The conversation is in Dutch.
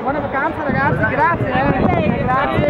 Buone vacanze ragazzi, grazie. eh. Grazie.